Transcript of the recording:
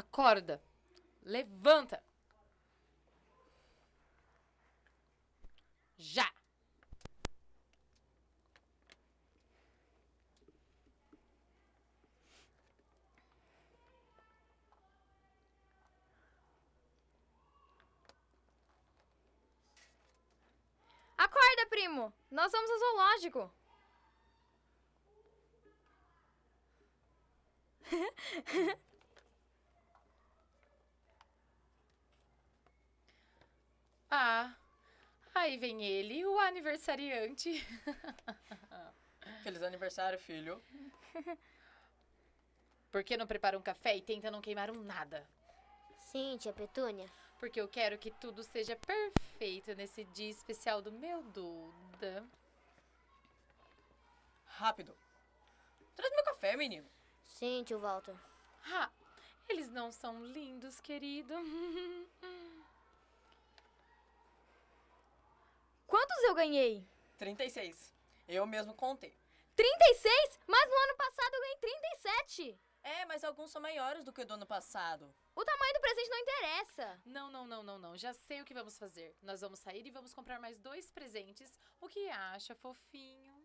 Acorda. Levanta. Já. Acorda, primo! Nós vamos ao zoológico. Ah, aí vem ele, o aniversariante. Feliz aniversário, filho. Por que não prepara um café e tenta não queimar um nada? Sim, tia Petúnia. Porque eu quero que tudo seja perfeito nesse dia especial do meu Duda. Rápido. Traz meu café, menino. Sim, tio Walter. Ah, eles não são lindos, querido. Quantos eu ganhei? 36. Eu mesmo contei. 36? Mas no ano passado eu ganhei 37. É, mas alguns são maiores do que o do ano passado. O tamanho do presente não interessa. Não, não, não, não, não. Já sei o que vamos fazer. Nós vamos sair e vamos comprar mais dois presentes. O que acha, fofinho?